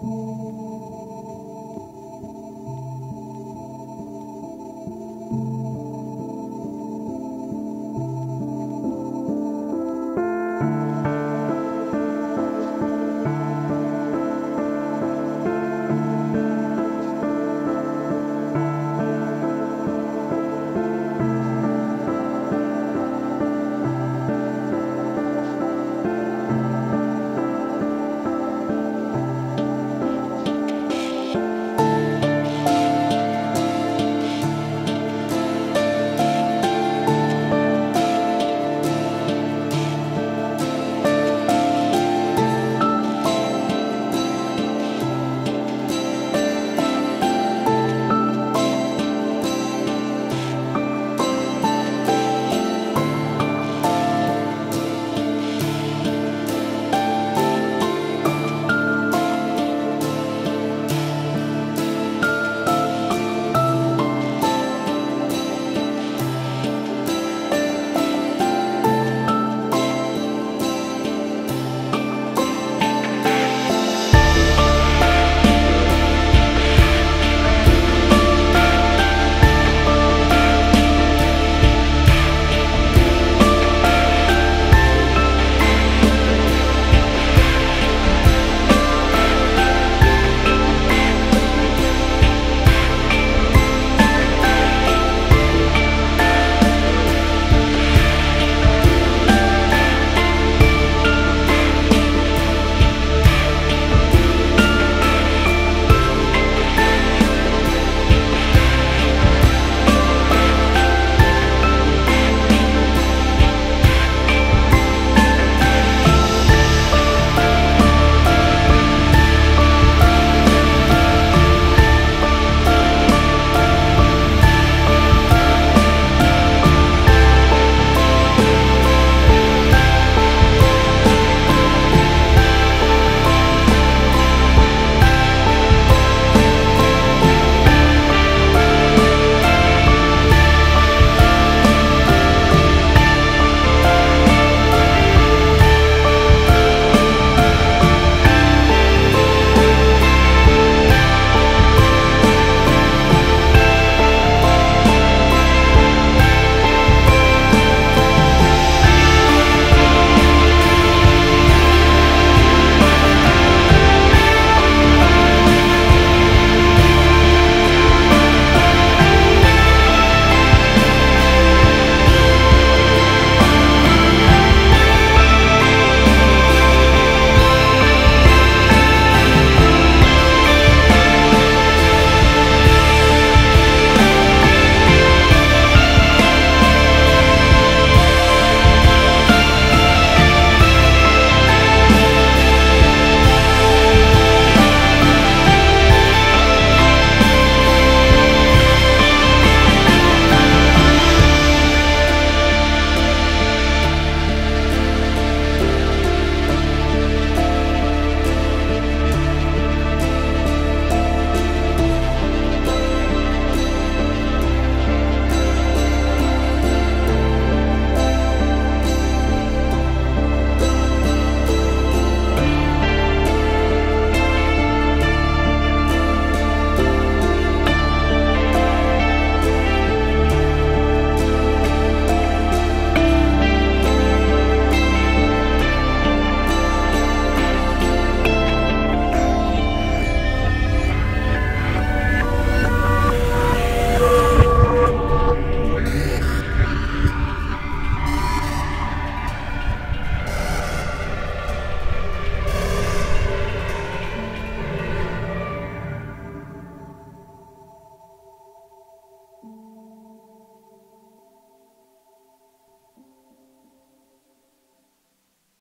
Senhor.